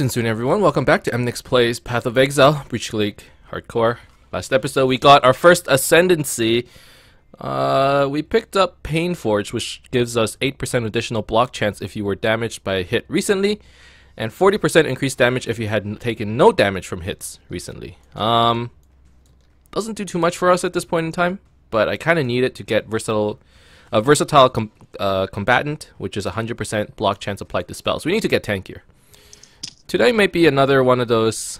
afternoon, everyone. Welcome back to Emnix Plays Path of Exile, Breach League Hardcore. Last episode, we got our first Ascendancy. Uh, we picked up Painforge, which gives us 8% additional block chance if you were damaged by a hit recently, and 40% increased damage if you had taken no damage from hits recently. Um, doesn't do too much for us at this point in time, but I kind of need it to get versatile, a versatile com- uh, combatant, which is 100% block chance applied to spells. We need to get tankier. Today might be another one of those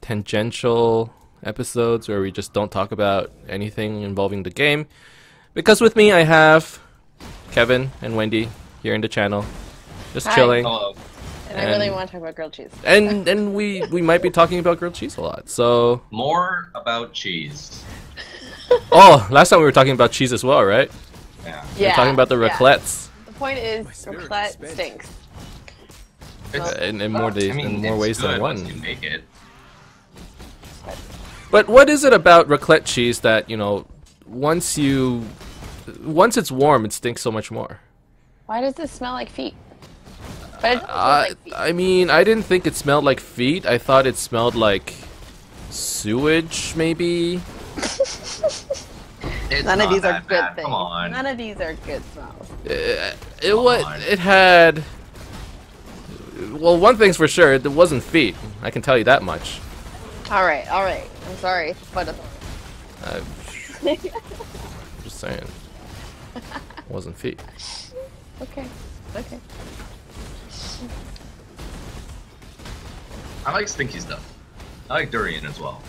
tangential episodes where we just don't talk about anything involving the game. Because with me, I have Kevin and Wendy here in the channel, just Hi. chilling. Hello. And I really want to talk about grilled cheese. And and we we might be talking about grilled cheese a lot. So More about cheese. oh, last time we were talking about cheese as well, right? Yeah. We were talking about the yeah. raclettes The point is, spirit raclette is spent. stinks. It's, in, in more days, I mean, in more ways good than one. you make it. But what is it about raclette cheese that you know once you once it's warm, it stinks so much more? Why does this smell like feet? But it smell Uh, like feet. I mean, I didn't think it smelled like feet. I thought it smelled like sewage, maybe. It's None of these are that good bad. things. On. None of these are good smells. Uh, it Come was. on. It had. Well, one thing's for sure, it wasn't feet. I can tell you that much. All right, all right. I'm sorry, but Uh, just saying, it wasn't feet. okay, okay. I like stinky stuff. I like durian as well.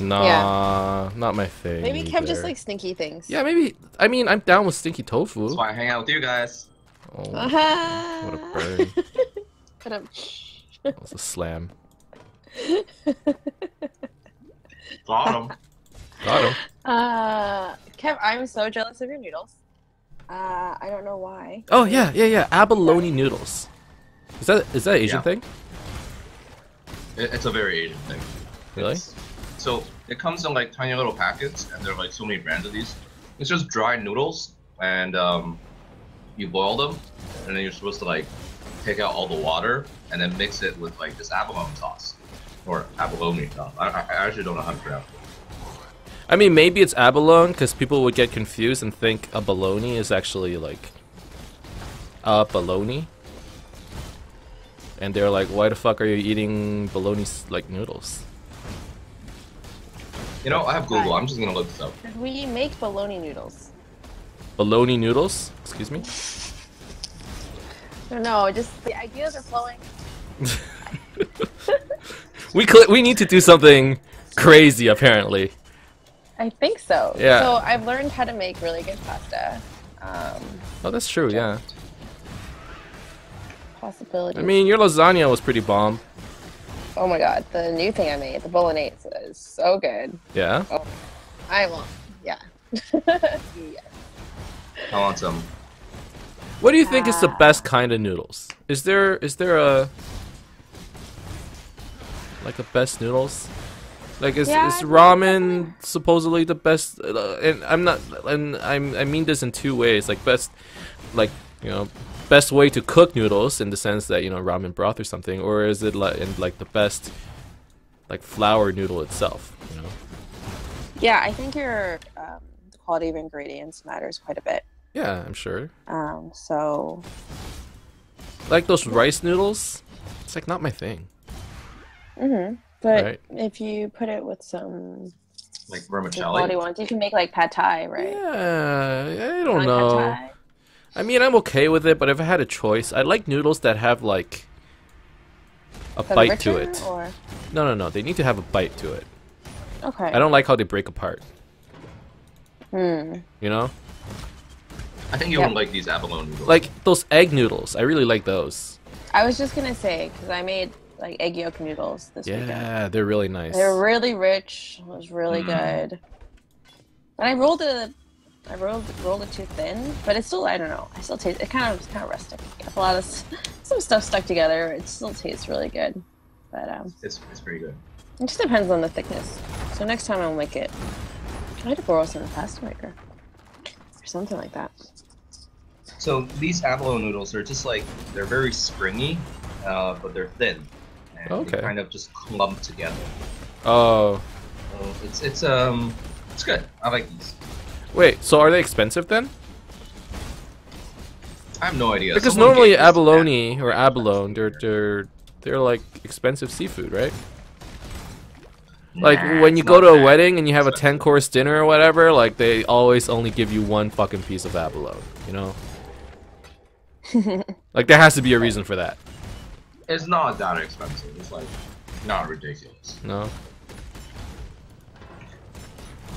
Nah, not my thing. Maybe Kev just likes stinky things. Yeah, maybe. I mean, I'm down with stinky tofu. That's why I hang out with you guys. Oh, Uh-huh. what a burn! Put him. that was a slam. Got 'em. Got him. Uh, Kev, I'm so jealous of your noodles. Uh, I don't know why. Oh yeah, yeah, yeah. Abalone noodles. Is that is that an Asian Yeah. thing? It- it's a very Asian thing. Really? It's- so it comes in like tiny little packets, and there are like so many brands of these. It's just dried noodles, and um, you boil them, and then you're supposed to like take out all the water, and then mix it with like this abalone sauce or abalone sauce. I, I I actually don't know how to pronounce it. I mean, maybe it's abalone because people would get confused and think a bologna is actually like a baloney, and they're like, "Why the fuck are you eating bologna like noodles?" You know, I have Google. I'm just gonna look this up. We make bologna noodles. Bologna noodles? Excuse me. No, no, just the ideas are flowing. We cl- we need to do something crazy apparently. I think so. Yeah. So I've learned how to make really good pasta. Um, Oh, that's true. Yeah. possibilities. I mean, your lasagna was pretty bomb. oh my god, the new thing I made, the bolognese, is so good. Yeah. I want, yeah. yeah. I want some. What do you think is the Ah. best kind of noodles? Is there is there a like the best noodles? Like is, Yeah, is ramen supposedly the best? Uh, and I'm not, and I'm I mean this in two ways. Like best, like you know, best way to cook noodles in the sense that you know ramen broth or something, or is it like in like the best like flour noodle itself? You know. Yeah, I think your um, quality of ingredients matters quite a bit. Yeah, I'm sure. Um, so Like those rice noodles, it's like not my thing. Mm-hmm. But Right. if you put it with some Like good quality vermicelli. ones, you can make like pad thai, right? Yeah, I don't Like know. Pad. I mean, I'm okay with it, but if I had a choice, I like noodles that have like a The bite to richer it. Or... No, no, no. They need to have a bite to it. Okay. I don't like how they break apart. Hmm. You know, I think you Yeah. would like these abalone noodles. like those egg noodles. I really like those. I was just gonna say because I made like egg yolk noodles this weekend. Yeah, they're really nice. They're really rich. It was really Mm. good. And I rolled it. I rolled rolled it too thin, but it's still. I don't know. I still taste. It kind of it's kind of rustic. A lot of some stuff stuck together. It still tastes really good, but um, it's it's pretty good. it just depends on the thickness. So next time I'll make it. Try to borrow some pasta maker or something like that. So these abalone noodles are just like they're very springy, uh, but they're thin. And Okay. They kind of just clump together. Oh, So it's it's um it's good. I like these. wait. So are they expensive then? I have no idea. Because Someone normally gave this to me. abalone or abalone, they're they're they're like expensive seafood, right? Like Nah, when you go to a wedding and you have a ten course dinner or whatever, like they always only give you one fucking piece of abalone. You know, like there has to be a reason for that. It's not that expensive. It's like not ridiculous. No.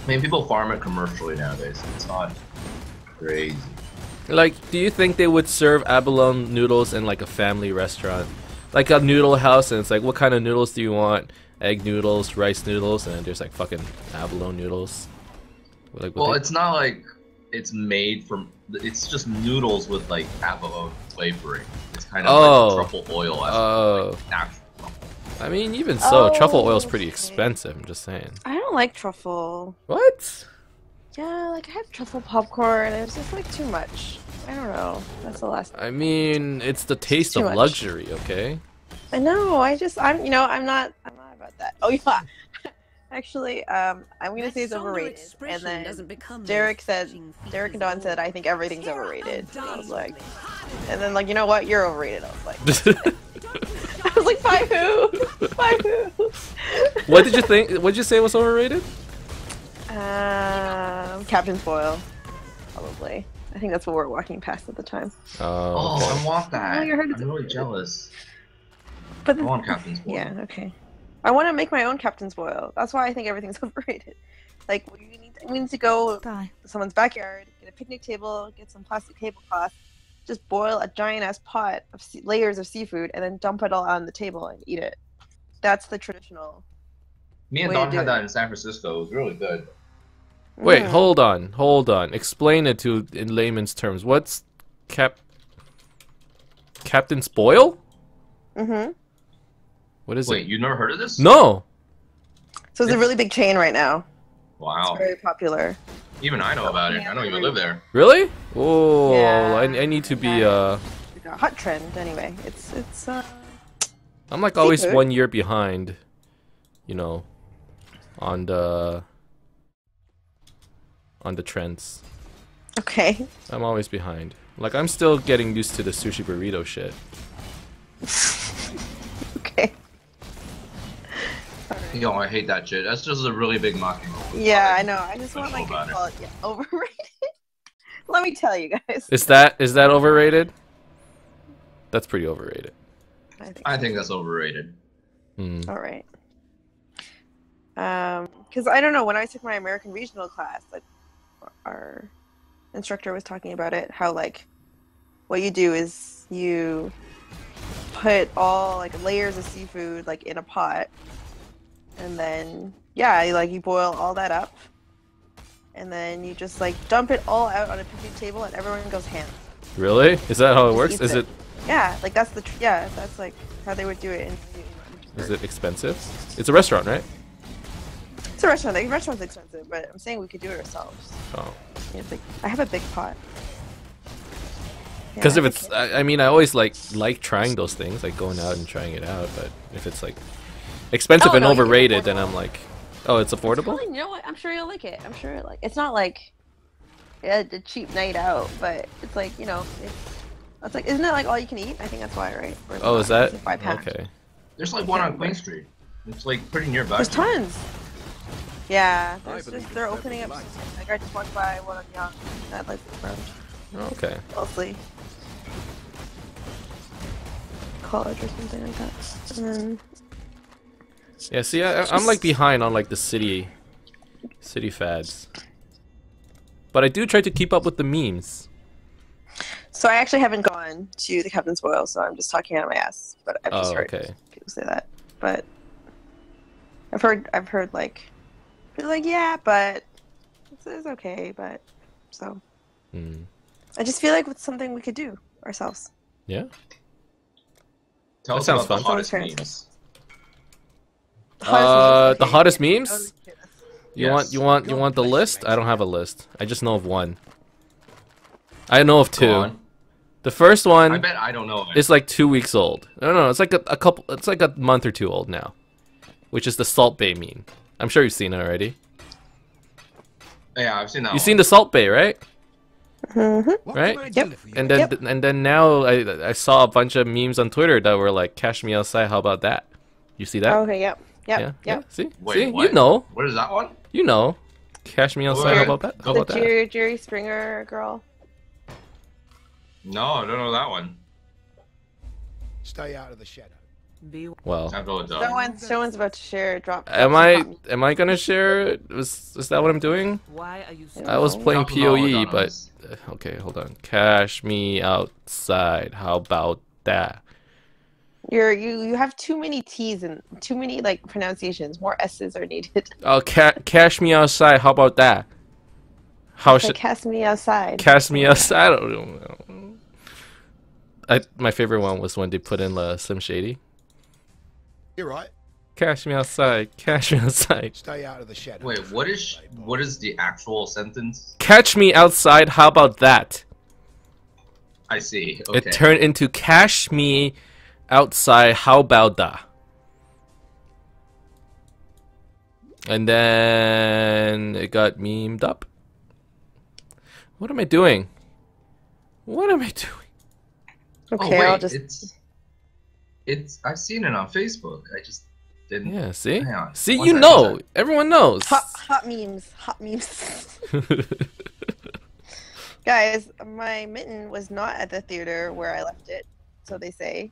I mean, people farm it commercially nowadays. It's not crazy. Like, do you think they would serve abalone noodles in like a family restaurant, like a noodle house? And it's like, what kind of noodles do you want? Egg noodles, rice noodles, and there's like fucking abalone noodles. Like, Well, they- it's not like it's made from. It's just noodles with like abalone flavoring. It's kind of Oh. like truffle oil. As Oh. like natural truffle. I mean, even so, truffle oil is oh, pretty okay. expensive. I'm just saying. I don't like truffle. What? Yeah, like I have truffle popcorn. It's just like too much. I don't know. That's the last. I mean, it's the taste too of much. luxury, okay? I know. I just. I'm. You know. I'm not. I'm not about that. Oh yeah. Actually, um, I'm gonna say it's overrated. And then Derek said. Derek and Don said, "I think everything's overrated." And I was like, and then like, you know what? You're overrated. I was like, I was like, by who? By who? what did you think? What did you say was overrated? Um, Captain's Boil, probably. I think that's what we're walking past at the time. Oh, Oh. I want that. Oh, you heard I'm really jealous. But I want Captain's Boil. yeah, okay. I want to make my own captain's boil. That's why I think everything's overrated. Like, we need, we need to go to someone's backyard, get a picnic table, get some plastic tablecloth, just boil a giant ass pot of sea- layers of seafood, and then dump it all on the table and eat it. That's the traditional. Me and Way to Don do had it. that in San Francisco. It was really good. Wait, Mm. hold on, hold on. Explain it to in layman's terms. What's cap? Captain's Boil? Mm-hmm. What is Wait, it? You've never heard of this? No. So it's a really big chain right now. Wow. It's very popular. Even I know about it. I don't even live there. Really? Oh, Yeah. I, I need to be. Uh, a hot trend, anyway. It's it's. Uh, I'm like always Seafood. one year behind. You know, on the on the trends. okay. I'm always behind. Like I'm still getting used to the sushi burrito shit. Okay. Yo, I hate that shit. That's just a really big mocking. Yeah, I know. I just want Don't like to call it yeah, overrated. Let me tell you guys. Is that is that overrated? That's pretty overrated. I think. I think that's overrated. Hmm. All right. Um, because I don't know. When I took my American regional class, like our instructor was talking about it, how like what you do is you put all like layers of seafood like in a pot, and then yeah, you, like you boil all that up, and then you just like dump it all out on a picnic table, and everyone goes ham. Really? Is that how it Just works? Is it. it Yeah, like that's the tr- yeah, that's like how they would do it in. is it expensive? It's a restaurant, right? It's a restaurant. The restaurant's expensive, but I'm saying we could do it ourselves. Oh. Big, I have a big pot. Because Yeah, if it's. I, I mean, I always like like trying those things, like going out and trying it out. But if it's like expensive Oh, and no, overrated, and. I'm like, oh, it's affordable. Well, you know what? I'm sure you'll like it. I'm sure like it's not like yeah, a cheap night out, but it's like you know, it's it's like isn't it like all you can eat? I think that's why, right? Or Oh, is that five pound. okay? There's like one on Queen Street. It's like pretty nearby. There's tons. Yeah, there's believe just they're opening up. Like I just walked by one on Yonge at like around oh, Okay. Mostly College or something like that. And then Yeah. See, I, I'm like behind on like the city, city fads. But I do try to keep up with the memes. So I actually haven't gone to the Captain's Boil, so I'm just talking out of my ass. But I've just Oh, heard okay. people say that. But I've heard I've heard like people like yeah, but it's, it's okay. But so Hmm. I just feel like it's something we could do ourselves. Yeah. Tell That us sounds about the fun. Hottest Sounds memes. Uh, the hottest memes? I was curious. You Yes. want you want you want the list? I don't have a list. I just know of one. I know of two. The first one. I one bet I don't know. it. is like two weeks old. No, no, it's like a, a couple. It's like a month or two old now, which is the Salt Bae meme. I'm sure you've seen it already. yeah, I've seen that. You've one. seen the Salt Bae, right? What Right? Yep. I do for you? And then and then now I I saw a bunch of memes on Twitter that were like, "Cash me outside." How about that? You see that? Okay, yep. Yep, yeah, yep. yeah. See, Wait, see, you know, What is that one? you know. Cash me outside. How about that? How The about that? Jerry, Jerry Springer girl. No, I don't know that one. Stay out of the shadow. Well, I'll go with No that. one, someone's about to share. Drop. am I am I gonna share? Was is that what I'm doing? Why are you so I was playing Drop 'em all POE, down. but uh, okay, hold on. Cash me outside. How about that? You're you you have too many T's and too many like pronunciations. More S's are needed. Oh, ca- cash me outside. How about that? How should cast me outside. cash me outside? I don't know. I my favorite one was when they put in uh, Slim Shady. You're right. Cash me outside. Cash me outside. Stay out of the shadow. Wait, what is what is the actual sentence? Catch me outside. How about that? I see. Okay. It turned into cash me outside. How about that? And then it got memed up. What am I doing? What am I doing? oh Okay, wait, I'll just. it's it's I've seen it on Facebook. I just didn't. Yeah, see? Hang on. See, One you sec, know. one. Everyone knows. Hot, hot memes. Hot memes. Guys, my mitten was not at the theater where I left it, so they say.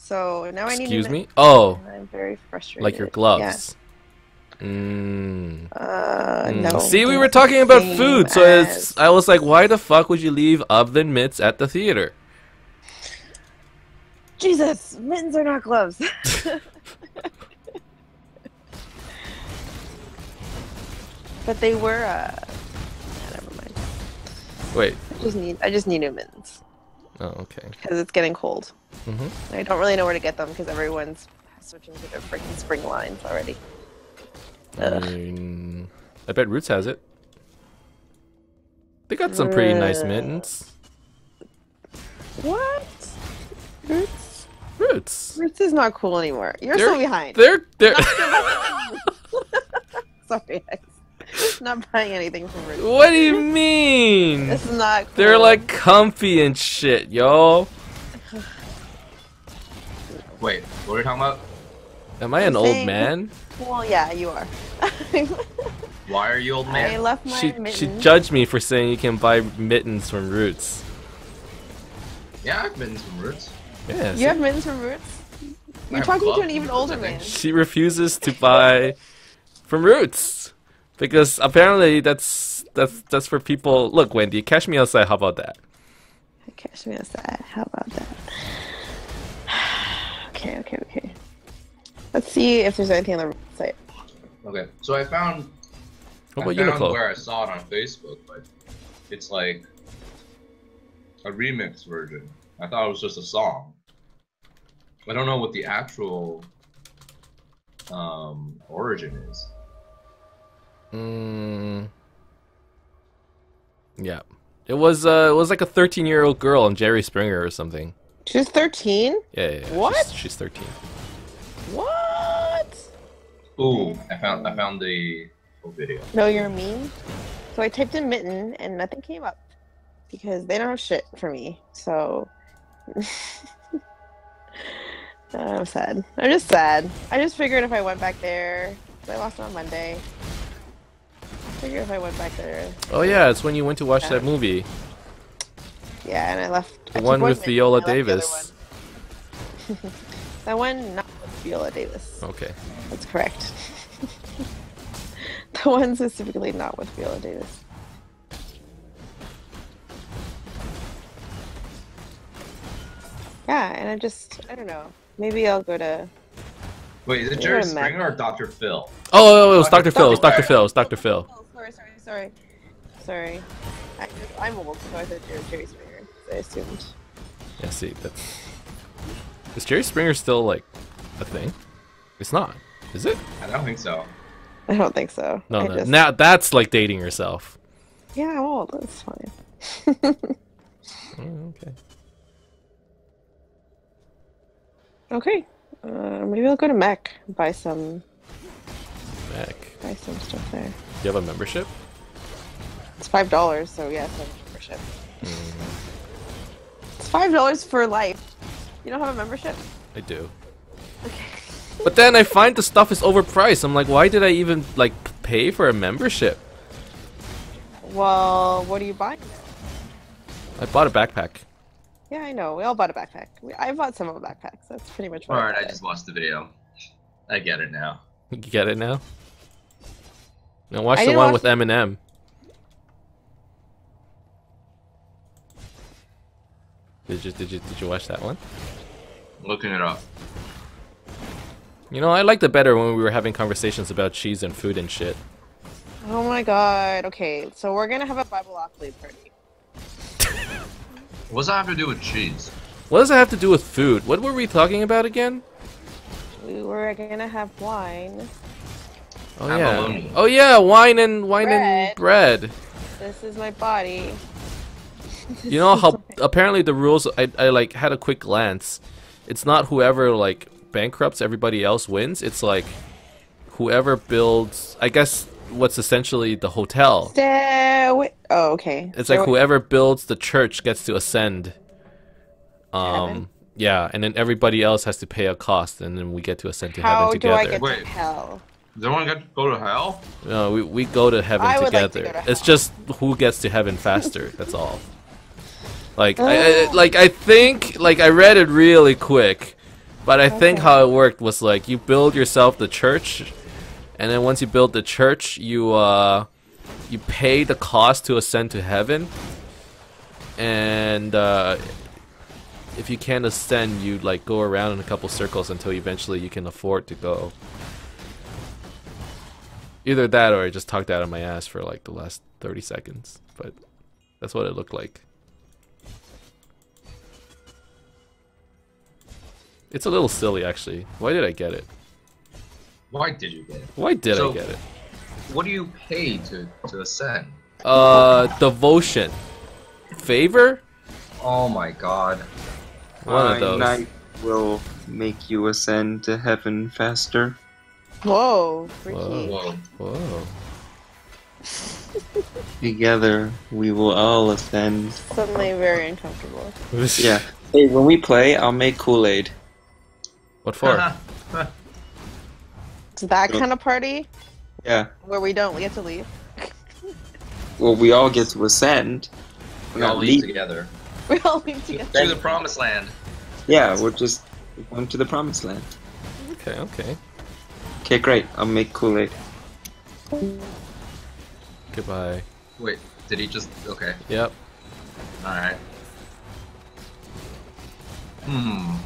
So now I need. Excuse me? Oh, I'm very frustrated. like your gloves. Mm. Uh, Mm. no. See, we were talking about food, so as- it's. I was like, why the fuck would you leave oven mitts at the theater? Jesus, mittens are not gloves. but they were. uh Never mind. Wait. I just need. I just need new mittens Oh, okay. because it's getting cold. Mhm. I don't really know where to get them because everyone's switching to their freaking spring lines already. I mean, I bet Roots has it. They got some pretty nice Uh. mittens. What? Roots? Roots. Roots is not cool anymore. You're They're- so behind. They're they're. Sorry, guys. Not buying anything from Roots. what do you mean? This is not cool. They're like comfy and shit, yo. Wait, what are you talking about? Am I an I'm old saying- man? Well, yeah, you are. Why are you old I man? left my She mittens. she judged me for saying you can buy mittens from Roots. Yeah, I've mittens from roots. Yeah. You see? have mittens from Roots? You're talking to an even older I man. she refuses to buy from Roots because apparently that's that's that's for people. Look, Wendy, cash me outside. How about that? Catch me outside. How about that? Okay, okay, okay. Let's see if there's anything on the site. Okay, so I found What I found Uniqlo? where I saw it on Facebook, but it's like a remix version. I thought it was just a song. I don't know what the actual um, origin is. Mm, yeah, it was uh, it was like a 13 year old girl on Jerry Springer or something. She's 13? Yeah, yeah, yeah. What? She's, she's 13. What? Ooh, I found I found the full video. No, you're a meme. So I typed in mitten and nothing came up because they don't have shit for me. So uh, I'm sad. I'm just sad. I just figured if I went back there, I lost on Monday. I Figured if I went back there, Oh yeah, it's when you went to watch Yeah. that movie, yeah, and I left. the one with Viola I the Davis. one. That one, not with Viola Davis. Okay. That's correct. the one specifically not with Viola Davis. Yeah, and I just, I don't know. Maybe I'll go to. Wait, is it You're Jerry a MEC. Springer or Dr. Phil? Oh, oh, oh, it was Dr. Dr. Phil. It was Dr. Phil. Phil. It was Dr. Phil. Oh, sorry, sorry, sorry. Sorry. I, I'm old, so I said Jerry, Jerry Springer. I assumed. Yeah, see, that's... Is Jerry Springer still, like, a thing? It's not, is it? I don't think so. I don't think so. No, no. Just... now that's like dating yourself. Yeah, Well. That's fine. mm, okay. Okay. Uh, maybe I'll go to MEC buy some. MEC. Buy some stuff there. Do you have a membership? It's five dollars, so yes, yeah, membership. Mm. It's five dollars for life. You don't have a membership? I do. Okay. But then I find the stuff is overpriced. I'm like, why did I even like pay for a membership? Well, what are you buying? I bought a backpack. Yeah, I know. We all bought a backpack. We, I bought some of the backpacks. That's pretty much what Alright, I bought. just watched the video. I get it now. You get it now? Now watch I the one watch with Eminem. Did you did you did you watch that one? Looking it up. You know, I liked it better when we were having conversations about cheese and food and shit. Oh my god. Okay, so we're gonna have a Bibleopoly party. What does that have to do with cheese? What does that have to do with food? What were we talking about again? We were gonna have wine. Oh yeah. Abalone. Oh yeah, wine and wine and Bread. bread. This is my body. You know how apparently the rules I, I like had a quick glance. It's not whoever like bankrupts everybody else wins. It's like whoever builds I guess what's essentially the hotel. Stairway. Oh, okay. It's like whoever builds the church gets to ascend. Um Heaven? yeah, and then everybody else has to pay a cost and then we get to ascend to How heaven do I together. get Wait. to hell? Does everyone get to go to hell? No, we, we go to heaven I would like together. to go to It's just who gets to heaven faster. that's all. Like I, I, like I think like I read it really quick, but I think how it worked was like you build yourself the church, and then once you build the church, you uh you pay the cost to ascend to heaven, and uh, if you can't ascend, you like go around in a couple circles until eventually you can afford to go. Either that or I just talked out of my ass for like the last 30 seconds. But that's what it looked like. It's a little silly actually. Why did I get it? Why did you get it? Why did So- I get it? What do you pay to, to ascend? Uh, devotion. Favor? Oh my god. One of My those. knight will make you ascend to heaven faster. Whoa, freaky. Whoa. Whoa. Whoa. Together, we will all ascend. Suddenly very uncomfortable. Yeah. Hey, when we play, I'll make Kool Aid. What for? It's that kind of party Yeah. where we don't we get to leave. Well, we all get to ascend. we We're all not leave leaving. together. We all leave together. To the promised land. Yeah, we're just going to the promised land. Okay, okay. Okay, great. I'll make Kool Aid. Goodbye. Wait, did he just. Okay. Yep. Alright. Hmm.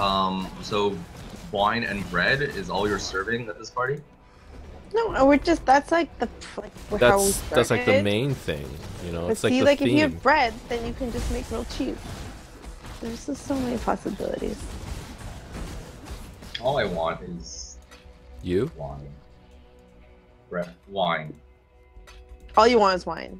Um, so wine and bread is all you're serving at this party? No, we're just that's like the like how we That's that's like the main thing, you know. But It's like see, the like theme. if you have bread, then you can just make real cheese. There's just so many possibilities. All I want is You? wine. Bread. Wine. All you want is wine.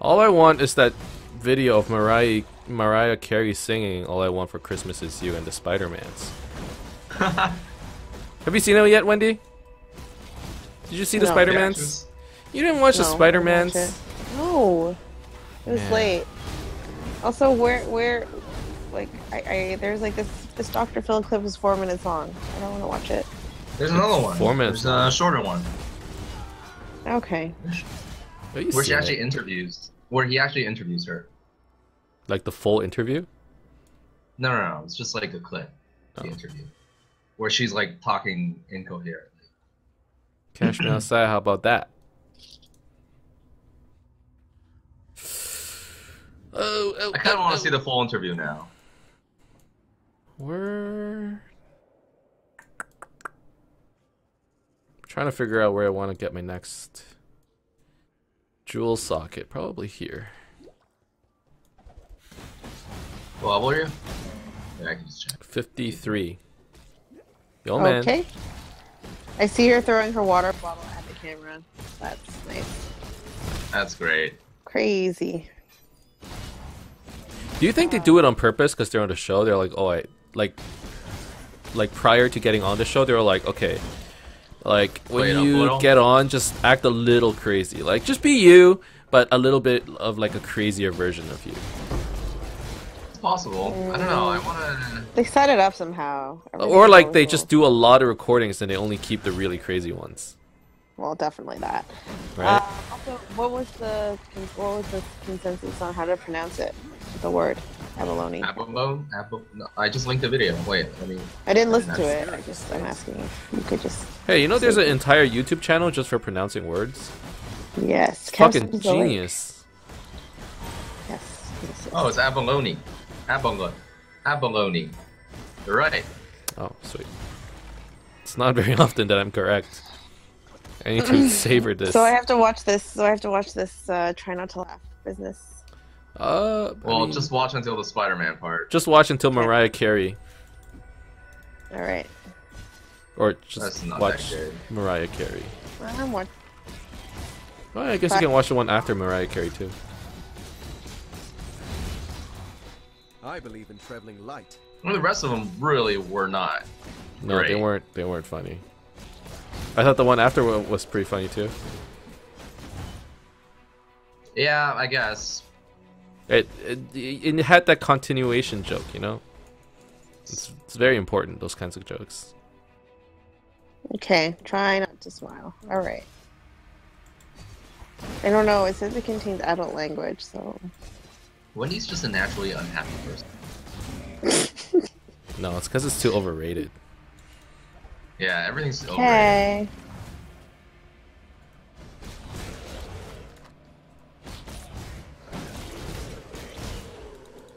All I want is that video of Mariah Mariah Carey singing "All I Want for Christmas Is You" and the Spider-Mans. Have you seen it yet, Wendy? Did you see the No. Spider-Mans? You didn't watch the No, I Spider-Mans? didn't it. No, it was Man. late. Also, where where like I, I there's like this this Dr. Phil clip is four minutes long. I don't want to watch it. There's another one. Four minutes There's a shorter one. Okay. Where she actually it? interviews. Where he actually interviews her. Like the full interview? No, no, no. It's just like a clip. The Oh. interview. Where she's like talking incoherently. Cash me outside. How about that? Oh, oh, I kind of oh, want to see the full interview now. Where? trying to figure out where I want to get my next jewel socket. Probably here. What level are you? Yeah, I can just check. 53. Yo, man. Okay. I see her throwing her water bottle at the camera. That's nice. That's great. Crazy. Do you think they do it on purpose because they're on the show? They're like, oh, I like, like prior to getting on the show, they were like, okay, like when you get on, just act a little crazy, like just be you, but a little bit of like a crazier version of you. It's possible. I don't know. I wanna. They set it up somehow. Or like they Everything just do a lot of recordings and they only keep the really crazy ones, Well, definitely that. right? Uh, also, what was the what was the consensus on how to pronounce it? The word abalone. Apple Apple. No, I just linked the video. Wait, let me. I didn't listen to it. I just I'm asking if you could just hey, you know there's an entire YouTube channel just for pronouncing words. yes. Fucking genius. Yes. yes, yes. Oh, it's abalone. Abalone. Abalone. You're right. Oh, sweet. It's not very often that I'm correct. I need to savor this. So I have to watch this. So I have to watch this. Uh, try not to laugh. Business. Uh, I Well, mean, just watch until the Spider-Man part. just watch until Mariah Carey, All right. or just watch. Mariah Carey. Well, I'm watching. Well, I guess you can watch the one after Mariah Carey too. I believe in traveling light. Well, the rest of them really were not. No, they weren't. They weren't funny. I thought the one after was pretty funny too. Yeah, I guess. It it, it had that continuation joke, you know. It's, it's very important those kinds of jokes. Okay. Try not to smile. All right. I don't know. It says it contains adult language, so Wendy's just a naturally unhappy person. No, it's because it's too overrated. Yeah, everything's overrated. okay.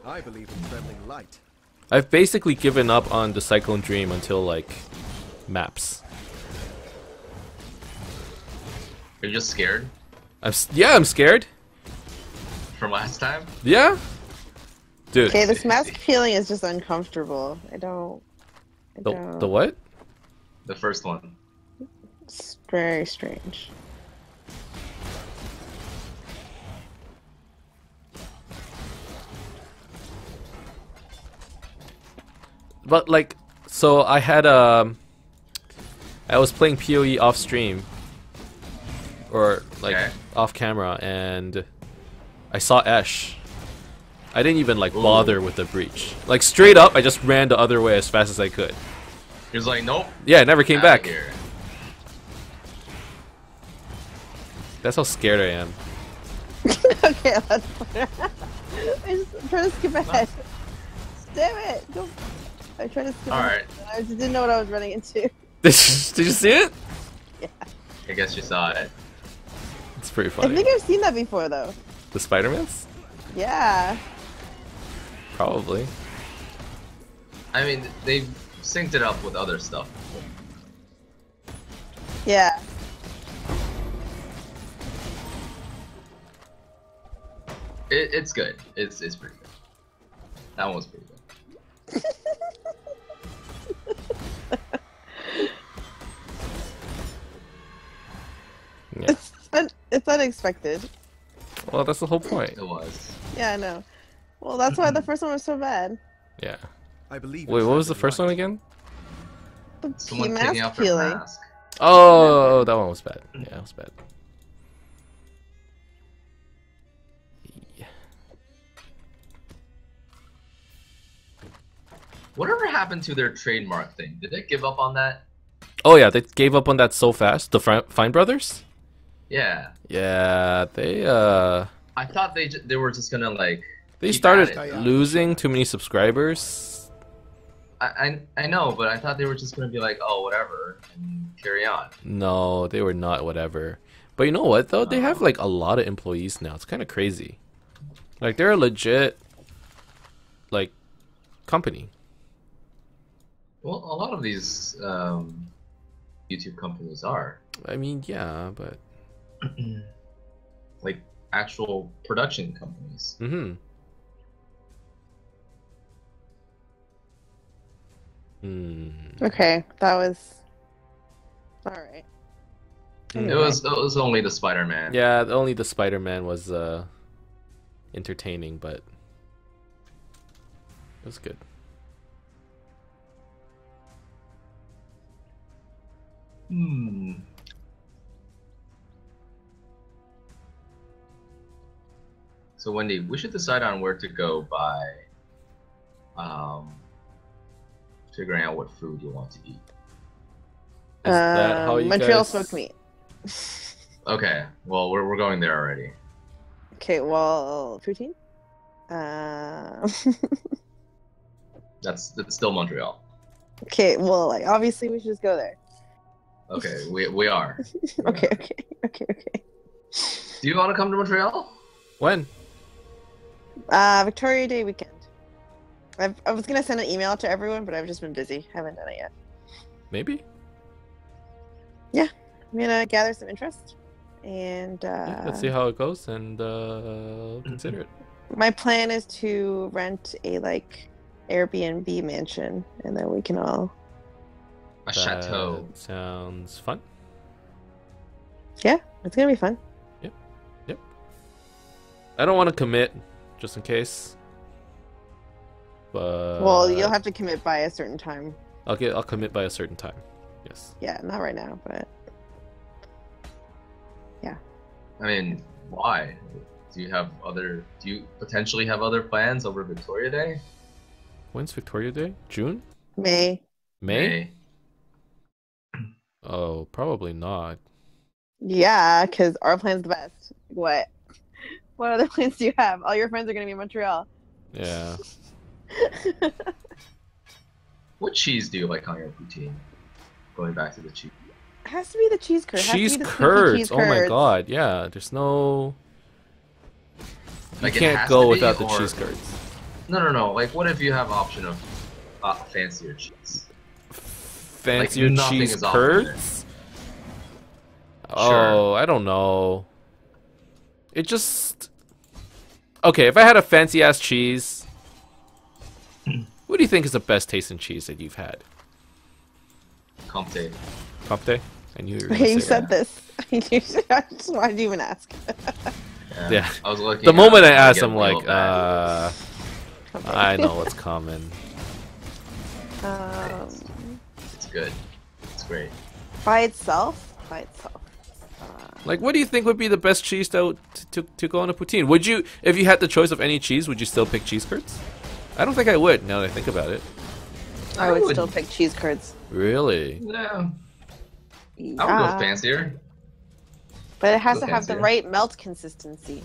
I believe in traveling light. I've basically given up on the Cyclone Dream until like maps. Are you just scared I'm s- yeah, I'm scared. From last time? Yeah, dude. Okay. This mask feeling is just uncomfortable. I don't. I The, don't. the what? The first one. It's very strange. But like, so I had um, I was playing Poe off stream, or like Okay. off camera, and I saw Esh. I didn't even like bother with the breach. Like straight up, I just ran the other way as fast as I could. He was like, nope. Yeah, I never came back. Here. That's how scared I am. okay, let's. I just I'm trying to skip ahead. Damn it! Go. I tried to skip. All ahead. right. I just didn't know what I was running into. Did you, did you see it? Yeah. I guess you saw it. It's pretty funny. I funny. think I've seen that before, though. The Spider-Mans? Yeah. Probably. I mean, they've synced it up with other stuff. Yeah. It, it's good. It's it's pretty good. That one was pretty good. Yeah. It's un- it's unexpected. Well, that's the whole point. It was. Yeah, I know. Well, that's why the first one was so bad. Yeah. I believe. Wait, what was the first light. one again? The Someone mask taking off peeling. mask. Oh, that one was bad. Yeah, that was bad. Yeah. Whatever happened to their trademark thing? Did they give up on that? Oh yeah, they gave up on that so fast. The Fine Brothers? Yeah. Yeah, they uh I thought they ju- they were just gonna like. they started losing too many subscribers. I, I I know, but I thought they were just gonna be like, oh, whatever, and carry on. No, they were not whatever. But you know what though? They have like a lot of employees now. It's kind of crazy. Like they're a legit like company. Well, a lot of these um, YouTube companies are I mean, yeah, but like actual production companies. mhm. Hmm. Okay, that was. All right. Mm. It was it was only the Spider-Man. Yeah, only the Spider-Man was uh entertaining, but it was good. Hmm. So Wendy, we should decide on where to go by um, figuring out what food you want to eat. Is that how Um, you Montreal guys... smoked meat. Okay, well we're, we're going there already. Okay, well, poutine. Uh, That's that's still Montreal. okay, well, like obviously we should just go there. Okay, we, we are. Okay, okay, okay, okay. Do you want to come to Montreal? When? Uh, Victoria Day weekend. I've, I was gonna send an email to everyone, but I've just been busy. Haven't done it yet. Maybe. Yeah, I'm gonna gather some interest, and Yeah, uh, let's see how it goes and uh, consider it. my plan is to rent a like Airbnb mansion, and then we can all. A chateau. That sounds fun. Yeah, it's gonna be fun. Yep, yep. I don't want to commit, just in case. But well, you'll have to commit by a certain time. I'll get. I'll commit by a certain time. Yes. Yeah, not right now, but yeah. I mean, why? Do you have other? Do you potentially have other plans over Victoria Day? When's Victoria Day? June? May. May? Oh, probably not. Yeah, because our plan's the best. What? What other plans do you have? All your friends are gonna be in Montreal. Yeah. What cheese do you like on your poutine? Going back to the cheese. It has to be the cheese curd. It has cheese be the squeaky curds. cheese Oh my god. Yeah. There's no. You Like, it can't go without the or- cheese curds. No, no, no. Like, what if you have option of uh, fancier cheese? Fancier nothing cheese is off limits. curds. Oh, I don't know. It just. Okay, if I had a fancy ass cheese, what do you think is the best tasting cheese that you've had? Comte. Comte? I knew you were gonna Hey, you said that. this. I just wanted to even ask. Yeah. Yeah. I was looking. The moment I asked, get I'm like, bad. uh, I know what's common. Um, it's good. It's great. by itself, by itself. Like, what do you think would be the best cheese to, to to go on a poutine? Would you, if you had the choice of any cheese, would you still pick cheese curds? I don't think I would. Now that I think about it. I I would would- still pick cheese curds. Really? Yeah. I would go Yeah, fancier. but it has Go to have the right melt consistency.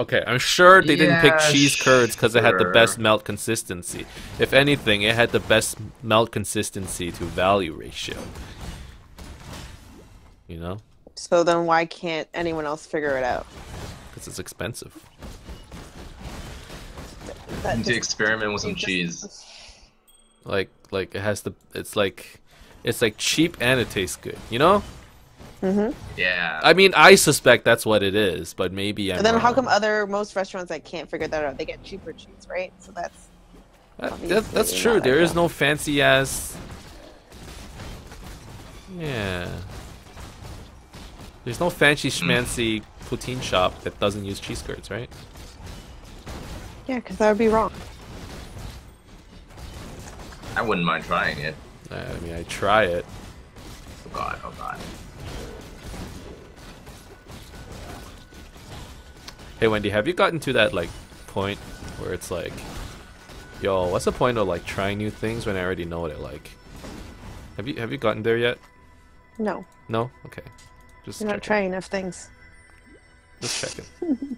Okay, I'm sure they didn't pick cheese curds because it had the best melt consistency. If anything, it had the best melt consistency to value ratio. You know, So then why can't anyone else figure it out? because it's expensive. That Need to experiment with some just- cheese. Like, like it has the. It's like, it's like cheap and it tastes good. You know? Mhm. Yeah. I mean, I suspect that's what it is, but maybe I'm. And then how come other most restaurants that can't figure that out? They get cheaper cheese, right? So that's That, that, that's not true. There is ideal. no fancy ass. Yeah. There's no fancy schmancy poutine shop that doesn't use cheese curds, right? yeah, because that would be wrong. I wouldn't mind trying it. Uh, I mean, I try it. Oh god. Oh god. Hey, Wendy, have you gotten to that like point where it's like, yo, what's the point of like trying new things when I already know what I like? Have you have you gotten there yet? No, No. Okay. Just you're not checking. trying enough things. Just checking.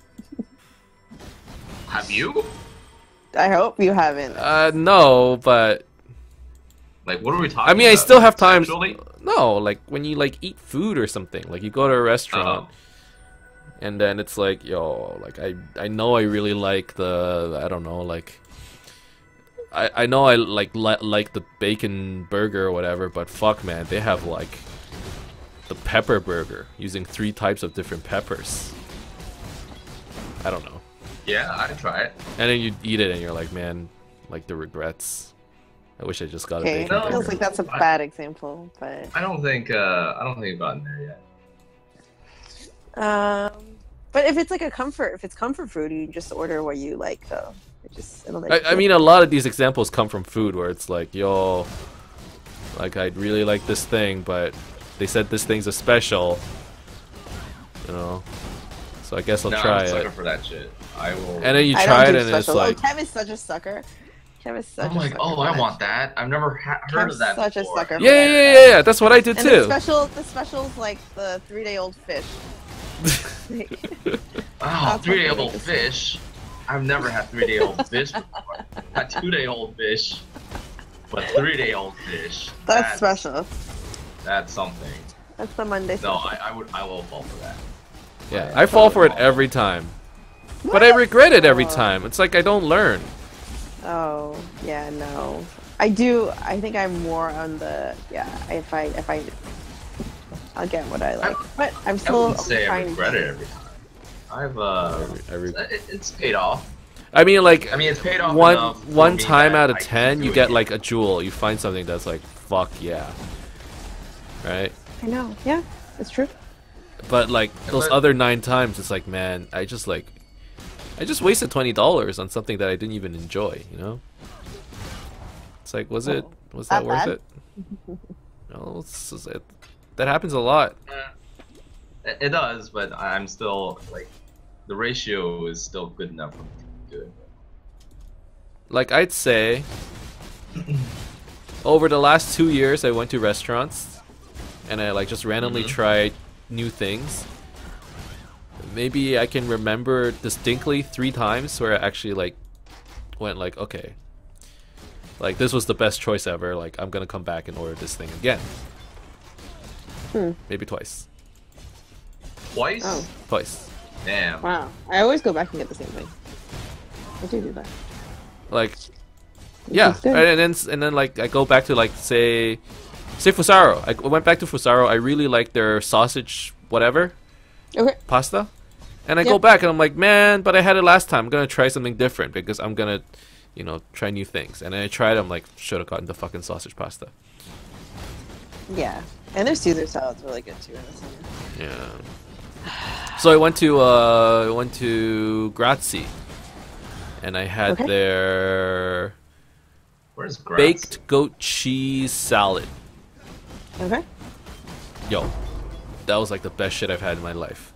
Have you? I hope you haven't. Uh, no, but Like, what are we talking? I mean, I still have times. Sexually? No, like when you like eat food or something. Like you go to a restaurant, Oh. and then it's like, yo, like I I know I really like the I don't know like. I, I know I like li- like the bacon burger or whatever, but fuck man, they have like the pepper burger using three types of different peppers. I don't know. Yeah, I'd try it. And then you eat it and you're like, man, like the regrets. I wish I just got a Okay, bacon No. feels burger. like that's a bad example, but I don't think. uh I don't think I've gotten there yet. um, But if it's like a comfort, if it's comfort food, you just order what you like. Though it just it'll make I, I mean, a lot of these examples come from food, where it's like, yo, like I'd really like this thing, but they said this thing's a special. You know, so I guess I'll no, try I'm a sucker it. for that shit. I will. And then you I try it, don't and it's specials. Oh, like, oh, Kev is such a sucker. Kev is such I'm a like, sucker. oh, I that. want that. I've never ha- heard Kev's of that such a before. sucker. yeah, yeah, yeah, yeah, yeah. That's what I did And the too. special, the specials like the three-day-old fish. Oh, That's three day what old fish. I've never had three day old fish before. Had two day old fish, but three day old fish. That's special. That's something. That's the Monday. No, special. I, I would I will fall for that. yeah, I fall for it every time, but I regret it every time. It's like I don't learn. Oh, yeah, no. I do. I think I'm more on the yeah. If I if I, I'll get what I like, but I'm I still wouldn't say I regret it every time. I've uh, I re- it, it's paid off. I mean, like I mean, it's paid off one one time out of I ten, you get it. like a jewel. You find something that's like, fuck yeah, right? I know. Yeah, it's true. But like those but- other nine times, it's like, man, I just like, I just wasted twenty dollars on something that I didn't even enjoy. You know? It's like, was it oh, was that not worth bad. it? no, it's, it's- it, that happens a lot. It, it does, but I'm still like, the ratio is still good enough for me to do it. Like I'd say, over the last two years, I went to restaurants, and I like just randomly Mhm. tried new things. Maybe I can remember distinctly three times where I actually like went like, okay, like this was the best choice ever. Like I'm gonna come back and order this thing again. Hmm. Maybe twice. Twice? Oh, Twice. Damn. wow. I always go back and get the same thing. I do do that. Like Yeah, and then and then like I go back to like say say Fusaro. I went back to Fusaro. I really like their sausage whatever Okay. pasta, and I go back and I'm like, man, but I had it last time. I'm gonna try something different because I'm gonna, you know, try new things. And I tried. I'm like, should have gotten the fucking sausage pasta. Yeah, and their Caesar salad's really good too in the summer. Yeah. So I went to uh I went to Grazie, and I had Okay. their Where's Gratz? baked goat cheese salad. Okay. Yo, that was like the best shit I've had in my life.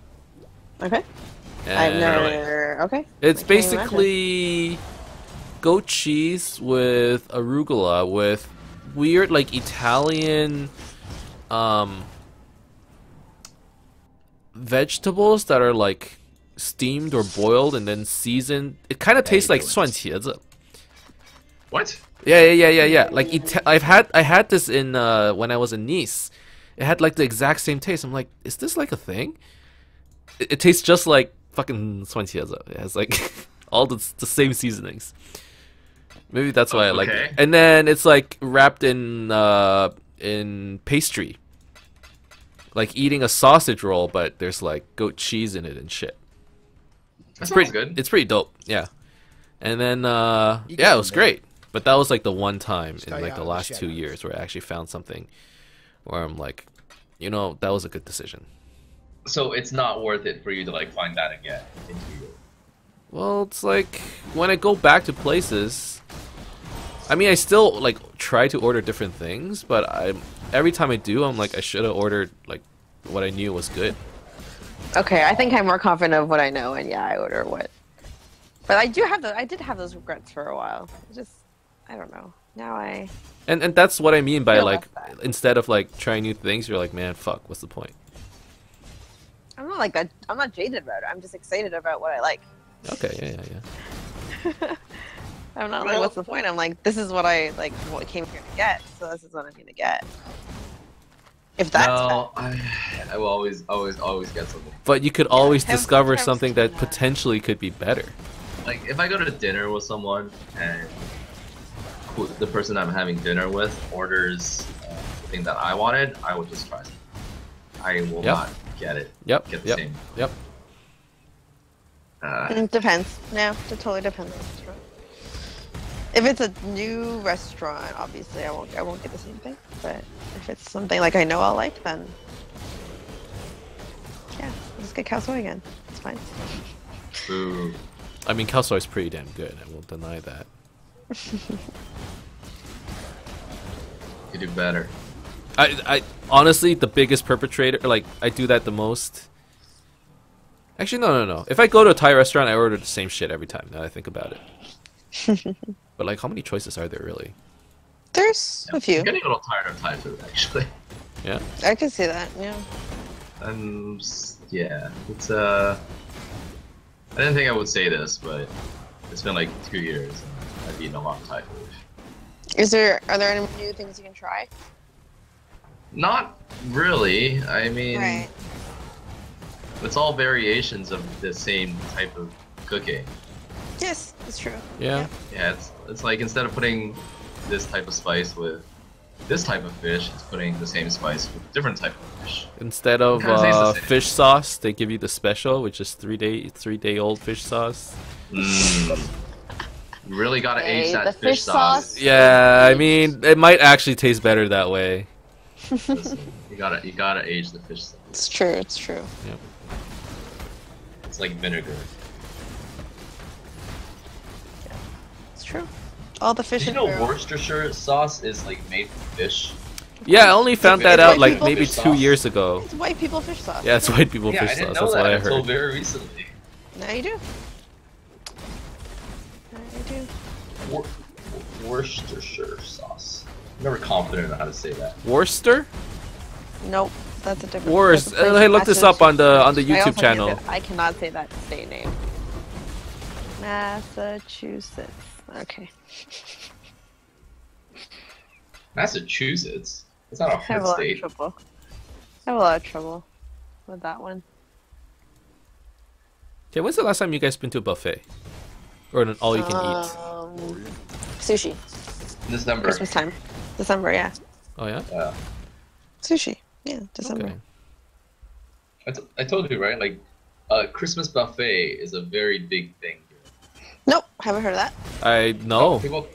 Okay. And I've never. Okay. It's I can't imagine. basically goat cheese with arugula with weird like Italian um vegetables that are like steamed or boiled and then seasoned. It kind of tastes like 蒜茄子. What? Yeah, yeah, yeah, yeah, yeah. Like I've had I had this in uh, when I was in Nice. It had like the exact same taste. I'm like, is this like a thing? It, it tastes just like fucking Suenciazo. It has like all the, the same seasonings. Maybe that's why oh, I like it. And then it's like wrapped in uh, in pastry, like eating a sausage roll, but there's like goat cheese in it and shit. That's pretty good. It's pretty dope. Yeah. And then uh, yeah, it was great. But that was like the one time Stay in like the of the last two years where I actually found something where I'm like, you know, that was a good decision. So it's not worth it for you to like find that again. Well, it's like when I go back to places I mean, I still like try to order different things, but I every time I do, I'm like I should have ordered like what I knew was good. Okay, I think I'm more confident of what I know, and yeah, I order what. But I do have the. I did have those regrets for a while. Just, I don't know. Now I. And and that's what I mean by Feel like less instead of like trying new things, you're like, man, fuck, what's the point? I'm not like that. I'm not jaded about it. I'm just excited about what I like. Okay, yeah, yeah, yeah. I'm not like, what's the point? I'm like, this is what I like. What I came here to get. So this is what I'm going to get. If that's no, I, I will always, always, always get something. But you could always Have- discover have something seen that that. potentially could be better. Like if I go to dinner with someone and who, the person I'm having dinner with orders uh, the thing that I wanted, I will just try it. I will Yep. not get it. Yep, Get the yep, same. yep. Uh, It depends. Yeah, it totally depends on the restaurant. If it's a new restaurant, obviously I won't I won't get the same thing. But if it's something like I know I'll like, then yeah, let's get Khao Soi again. It's fine. Boo. I mean, Khao Soi is pretty damn good. I won't deny that. You do better. I, I honestly, the biggest perpetrator, like I do that the most. Actually, no, no, no. If I go to a Thai restaurant, I order the same shit every time. Now that I think about it. but like, how many choices are there really? There's a few. I'm getting a little tired of Thai food, actually. Yeah. I can see that. Yeah. Um, yeah, it's uh. I didn't think I would say this, but it's been like two years and I've eaten a lot of Thai food. Is there are there any new things you can try? Not really. I mean, Right. it's all variations of the same type of cooking. Yes, it's true. Yeah. Yeah, it's it's like instead of putting this type of spice with this type of fish, it's putting the same spice with a different type of fish. Instead of Kinda tastes the uh, fish sauce, they give you the special, which is three day three day old fish sauce. Mm. You really gotta Hey, age that fish, fish sauce. sauce. Yeah, I mean, it might actually taste better that way. Listen, you gotta you gotta age the fish sauce. It's true. It's true. Yep. It's like vinegar. Yeah, It's true. All the fish Did you know Peru. Worcestershire sauce is like made from fish? Yeah, I only found It's that out like maybe two sauce. years ago. It's white people fish sauce. Yeah, it's white people yeah, I fish didn't sauce. know That's that what I until very recently. Now you do. Now you do. Wor- Worcestershire sauce. I'm never confident in how to say that. Worcester? Nope. That's a different. Worst. that's Uh, hey, look this up on the on the YouTube can't channel. I cannot say that state name. Massachusetts. Okay. Massachusetts. It's not a I have hard a lot of trouble. I have a lot of trouble with that one. Okay, when's the last time you guys been to a buffet? Or an all you can eat? Um, sushi. December. Christmas time. December, yeah. Oh yeah? Yeah. Sushi. Yeah, December. Okay. I, t- I told you, right? Like, a Christmas buffet is a very big thing here. Nope, haven't heard of that. I know. People,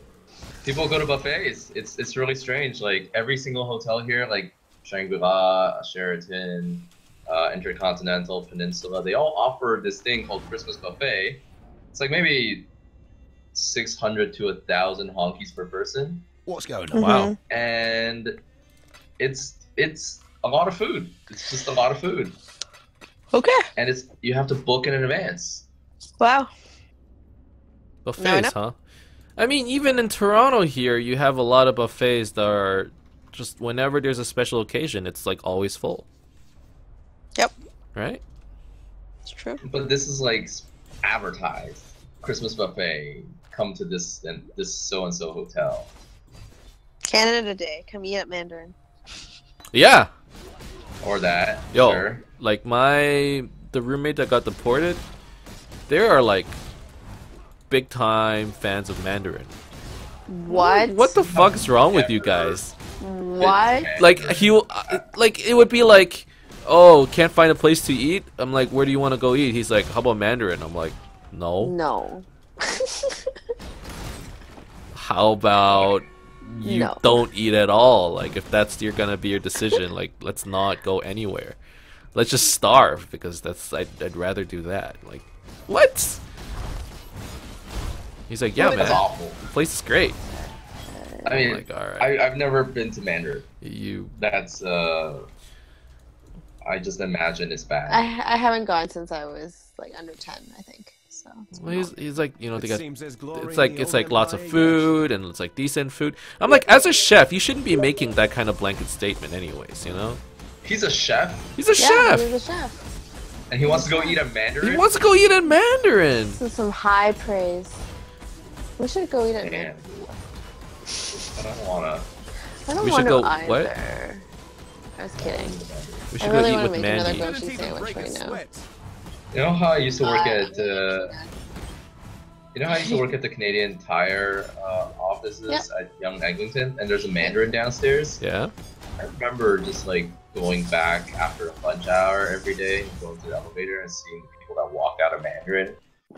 people go to buffets. It's it's really strange. Like every single hotel here, like Shangri-La, Sheraton, uh, Intercontinental, Peninsula, they all offer this thing called Christmas buffet. It's like maybe six hundred to a thousand honkies per person, What's going on? Wow. and it's it's a lot of food. It's just a lot of food, Okay. and it's you have to book it in advance. Wow. Buffets, no. huh? I mean, even in Toronto here, you have a lot of buffets that are just whenever there's a special occasion, it's like always full. Yep. Right? It's true. But this is like advertised Christmas buffet. Come to this and this so and so hotel. Canada Day. Come eat at Mandarin. Yeah. or that. Yo, Sure. like my the roommate that got deported, there are like big time fans of Mandarin. What? What the fuck is wrong with you guys? What? Like he, uh, like it would be like, oh, can't find a place to eat. I'm like, where do you want to go eat? He's like, how about Mandarin? I'm like, no. No. How about you No. don't eat at all? Like if that's you're gonna be your decision, like let's not go anywhere. Let's just starve because that's I'd, I'd rather do that. Like what? He's like, yeah, man, awful. the place is great. I mean, like, all right. I, I've never been to Mandarin. You That's uh, I just imagine it's bad. I I haven't gone since I was like under ten, I think. So. well, he's he's like you know It they got seems it's like it's like lots of food and it's like decent food. I'm like as a chef, you shouldn't be making that kind of blanket statement, anyways. You know, He's a chef he's a yeah, chef. He's a chef. and he wants to go eat a Mandarin. He wants to go eat a Mandarin. This is some high praise. We should go eat at Man, I don't wanna. I don't We want should to go- either. what? I was kidding. We I should really go eat wanna with make another Mandy. go- Didn't Grocery sandwich right now. You know how I used to work Uh, at uh, you know how I used to work at the Canadian Tire uh, offices Yep. at Yonge Eglinton, and there's a Mandarin downstairs. Yeah. I remember just like going back after lunch hour every day, and going to the elevator and seeing the people that walk out of Mandarin,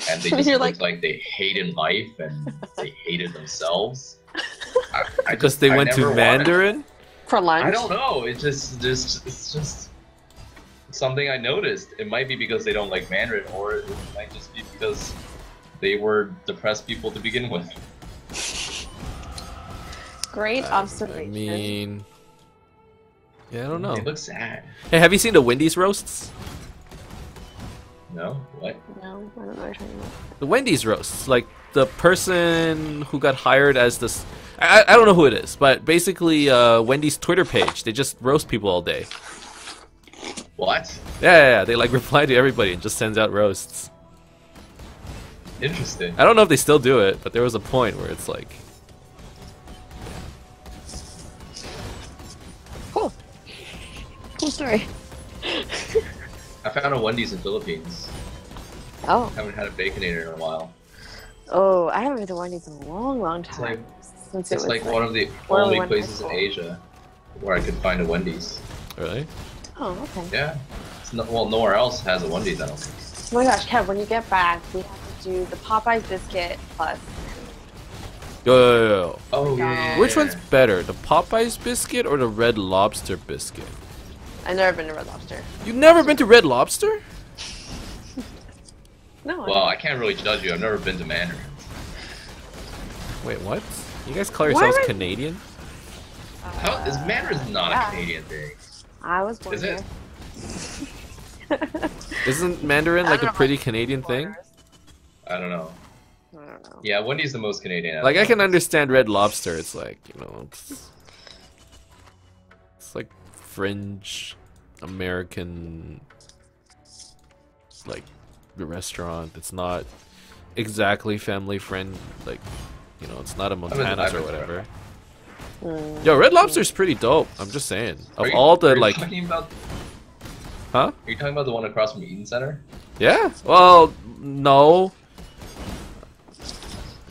and they just You're looked like- like... they hated life and they hated themselves. I, I Because just- they I went to never wanted- Mandarin. For lunch. I don't know. It just, just, it's just. something I noticed. It might be because they don't like Mandarin, or it might just be because they were depressed people to begin with. Great observation. I observation. mean, yeah, I don't know. They look sad. Hey, have you seen the Wendy's roasts? No? What? No, I don't know what you're talking about. The Wendy's roasts, like the person who got hired as this. I, I don't know who it is, but basically, uh, Wendy's Twitter page. They just roast people all day. What? Yeah, yeah, yeah, they like reply to everybody and just sends out roasts. Interesting. I don't know if they still do it, but there was a point where it's like, Cool. Cool story. I found a Wendy's in Philippines. Oh. Haven't had a baconator in a while. Oh, I haven't been to Wendy's in a long, long time. like- since It's was like one of the one of the only one places in. Asia where I could find a Wendy's. really? Oh, okay. Yeah. It's no, well, nowhere else has a Wendy's, I don't think. Oh my gosh, Kev, when you get back, we have to do the Popeyes biscuit plus. Yo, yo, yo, yo. Oh, yeah, yeah. Which one's better, the Popeyes biscuit or the Red Lobster biscuit? I've never been to Red Lobster. You've never been to Red Lobster? No. Well, I can't really judge you. I've never been to Mandarin. Wait, what? You guys call yourselves would- Canadian? How is Mandarin's not yeah. a ah. Canadian thing? I was born Is it? here. Isn't Mandarin like a pretty about Canadian thing? I don't know. I don't know. Yeah, Wendy's the most Canadian. Like of I can understand Red Lobster. It's like you know, it's, it's like fringe American, like the restaurant. It's not exactly family friend. Like you know, it's not a been- Montana's I've or whatever. Mm. Yo, Red Lobster's pretty dope. I'm just saying. Are Of you- all are the you like, talking about, huh? are you talking about the one across from Eaton Center? Yeah. Well, no.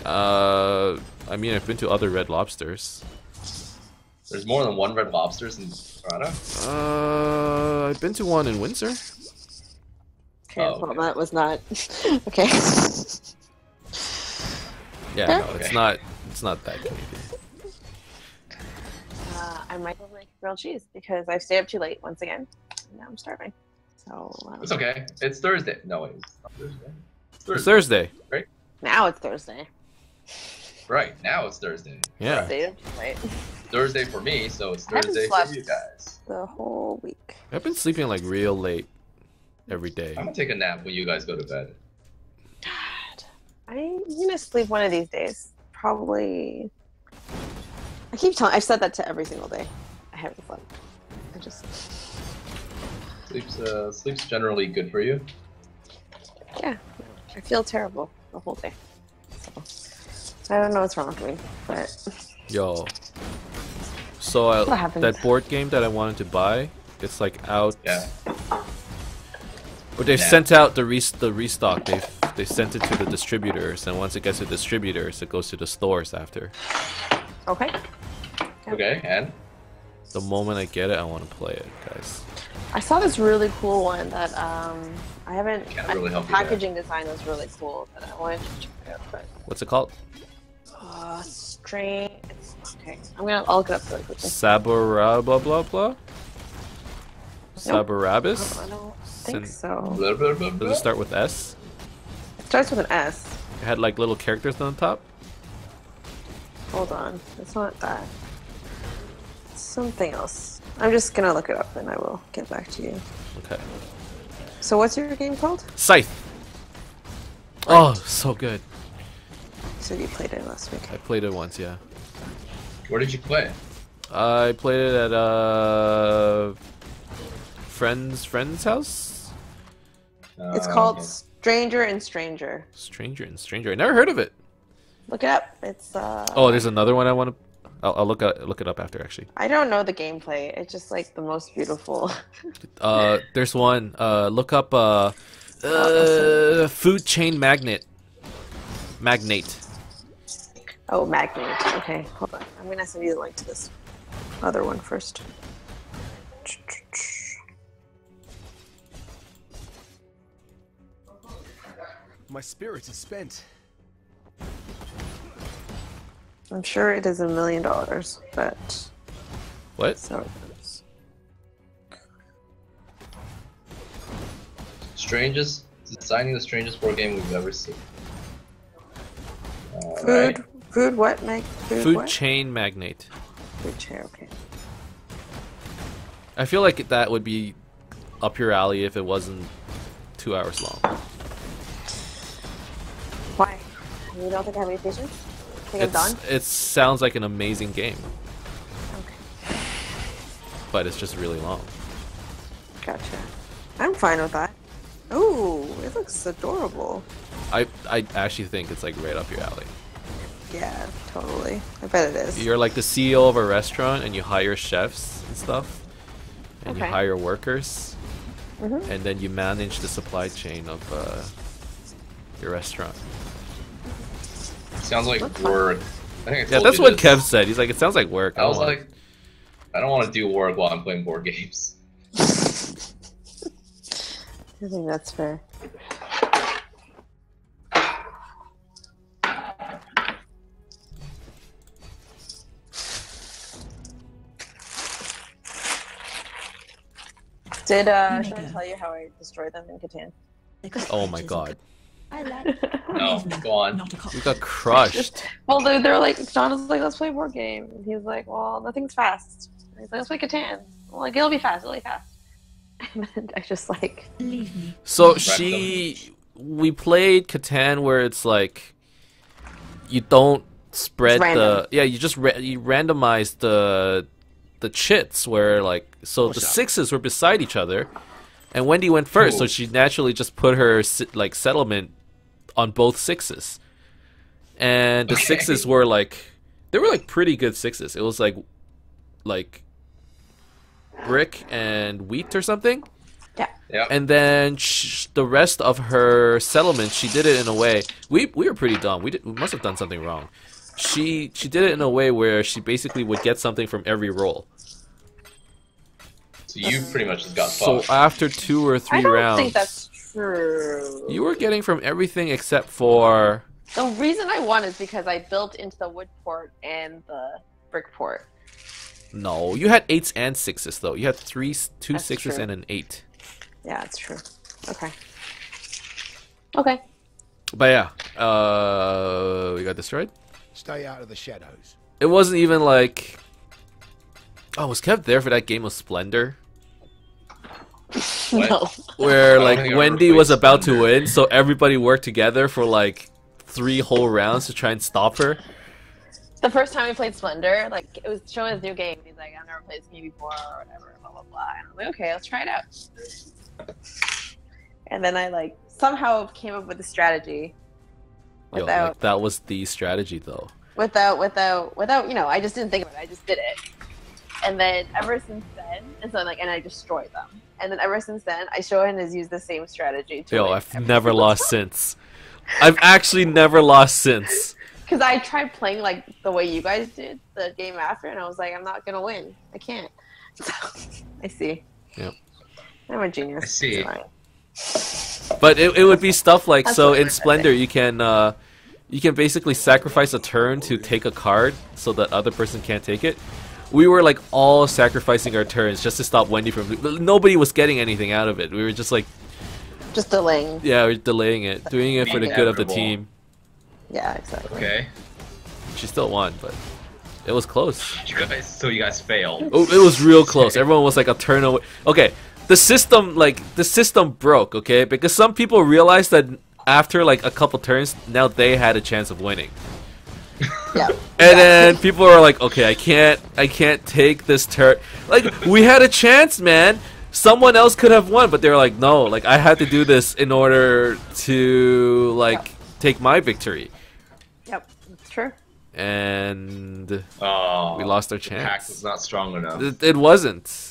Uh, I mean, I've been to other Red Lobsters. There's more than one Red Lobsters in Toronto. Uh, I've been to one in Windsor. Okay, Oh, well, okay. that was not. okay. Yeah, Huh? no, it's not. It's not that Canadian. Uh, I might make grilled cheese because I stayed up too late once again. and Now I'm starving. So um, It's okay. It's Thursday. No, wait, it's not Thursday. It's It's Thursday. Thursday. now it's Thursday. Right now it's Thursday. Yeah. Stayed up Thursday for me, so it's Thursday for you guys. the whole week. I've been sleeping like real late every day. I'm gonna take a nap when you guys go to bed. God, I'm gonna sleep one of these days. Probably. I keep telling. I've said that to every single day. I haven't slept. I just. Sleep's uh, sleep's generally good for you. Yeah, I feel terrible the whole day. So, I don't know what's wrong with me, but Yo. So I, that board game that I wanted to buy, it's like out. Yeah. But they've Yeah. sent out the re- the restock. They have they sent it to the distributors, and once it gets to distributors, it goes to the stores after. okay. Okay, and The moment I get it, I want to play it, guys. I saw this really cool one that um I haven't. Can't really the help you there. packaging design was really cool that I wanted to check it out, but What's it called? Uh, strain. Okay. I'm gonna. I'll look it up really quickly. Sabara blah blah blah. Nope. Sabarabis. I don't think Sin- so. blah, blah, blah, Does it start with S? It starts with an S. It had like little characters on the top. Hold on. It's not that. It's something else. I'm just gonna look it up and I will get back to you. Okay. So what's your game called? Scythe. Oh, so good. You said you played it last week. I played it once, yeah. Where did you play? I played it at uh friend's friend's house. It's Uh, called okay. Stranger and Stranger. Stranger and Stranger. I never heard of it. Look it up. It's uh. Oh, there's another one I want to. I'll, I'll look at, look it up after actually. I don't know the gameplay. It's just like the most beautiful. Uh, there's one. Uh, look up uh, uh, food chain magnet. Magnate. Oh, Magnet. Okay, hold on. I'm gonna send you the link to this other one first. My spirit is spent. I'm sure it is a million dollars, but What? so it is. strangest, designing the strangest board game we've ever seen. All Food, right. Food, what, Mike? Food, Food what? chain magnate. Food chain, Okay. I feel like that would be up your alley if it wasn't two hours long. Why? You don't think I have any patience? Think I'm It's, done? it sounds like an amazing game, Okay. but it's just really long. Gotcha. I'm fine with that. Ooh, it looks adorable. I I actually think it's like right up your alley. Yeah, totally. I bet it is. You're like the CEO of a restaurant and you hire chefs and stuff, and you hire workers, Mhm. and then you manage the supply chain of uh, your restaurant. Sounds like That's fine. work. I think Yeah, that's what this. Kev said. He's like, it sounds like work. I was don't like, I don't want to do work while I'm playing board games. I think that's fair. Did uh, should I tell you how I destroyed them in Catan? oh my god, I like No, go on. not a cop. we got crushed. Well, they're, they're like, John is like, let's play a board game. And he's like, well, nothing's fast. And he's like, let's play Catan. I'm like, it'll be fast, it'll be fast. And I just like, Leave me. So she, we played Catan where it's like, you don't spread the yeah, you just ra- you randomize the the chits where like so What's the up? sixes were beside each other, and Wendy went first, so she naturally just put her like settlement on both sixes, and the Okay. sixes were like they were like pretty good sixes. It was like like brick and wheat or something Yeah. and then sh- the rest of her settlement she did it in a way we we were pretty dumb we did we must have done something wrong she she did it in a way where she basically would get something from every roll So you pretty much just got fucked. so after two or three I three don't rounds think that's true. you were getting from everything except for The reason I won is because I built into the wood port and the brick port. no you had eights and sixes though you had three s- two That's sixes true. and an eight Yeah, it's true. Okay. Okay. but yeah uh we got destroyed Stay out of the shadows. it wasn't even like oh was kev there for that game of splendor No. where like think I ever Wendy was about to win, so everybody worked together for like three whole rounds to try and stop her. The first time we played Splendor, like it was showing us a new game. He's like, I've never played this game before, or whatever, blah blah blah. And I'm like, okay, let's try it out. And then I like somehow came up with a strategy Yo, without like that was the strategy though. without without without you know i just didn't think of it i just did it and then ever since then and so like and i destroyed them and then ever since then i show him has used the same strategy to Yo, I've never single lost since. I've actually never lost since. because i tried playing like the way you guys did the game after and i was like i'm not gonna win i can't so i see Yep. i'm a genius I see. It's fine. But it, it would be stuff like That's so in Splendor you can uh you can basically sacrifice a turn to take a card so that other person can't take it. We were like all sacrificing our turns just to stop Wendy from nobody was getting anything out of it. We were just like just delaying yeah, we're delaying it, doing it for the good of the team. yeah exactly Okay. She still won, but it was close. You guys, so you guys failed. Oh, it was real close. Everyone was like a turn away. Okay, the system like the system broke. Okay, because some people realized that after like a couple turns, now they had a chance of winning. yeah And then people were like, "Okay, I can't, I can't take this turn." Like we had a chance, man. Someone else could have won, but they're like, "No, like I had to do this in order to like Yep. take my victory." yep it's true And Oh, we lost our the pack was chance. not strong enough. It, it wasn't.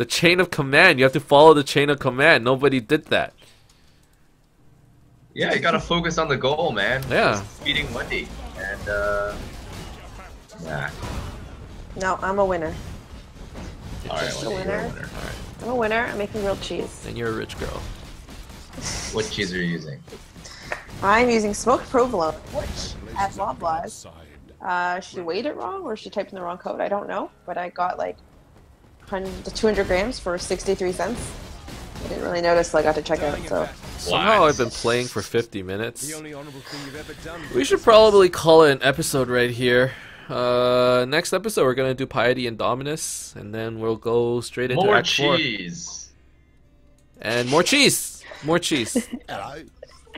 The chain of command. You have to follow the chain of command. Nobody did that. Yeah, you gotta focus on the goal, man. Yeah. Just beating Wendy. And, uh. Nah. no i'm a winner Alright, Just a Wendy, you're a winner. winner. i'm a winner i'm making grilled cheese And you're a rich girl. What cheese are you using? I'm using smoked provolone, which at Loblaws, uh, she weighed it wrong or she typed in the wrong code. I don't know, but I got like 100 200 grams for 63 cents. I didn't really notice till I got to check out. So Somehow I've been playing for 50 minutes. The only honorable thing you've ever done. We should probably call it an episode right here. Uh, next episode we're gonna do Piety and Dominus, and then we'll go straight into More Act Four. cheese. And more cheese, more cheese. Hello.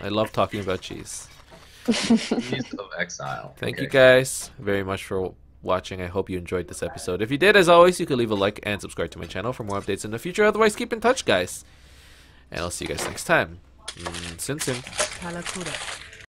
I love talking about cheese. Cheese of exile. Thank Okay. you guys very much for watching. I hope you enjoyed this episode. If you did, as always, you can leave a like and subscribe to my channel for more updates in the future. Otherwise, keep in touch, guys. And I'll see you guys next time. Mm, sin sin.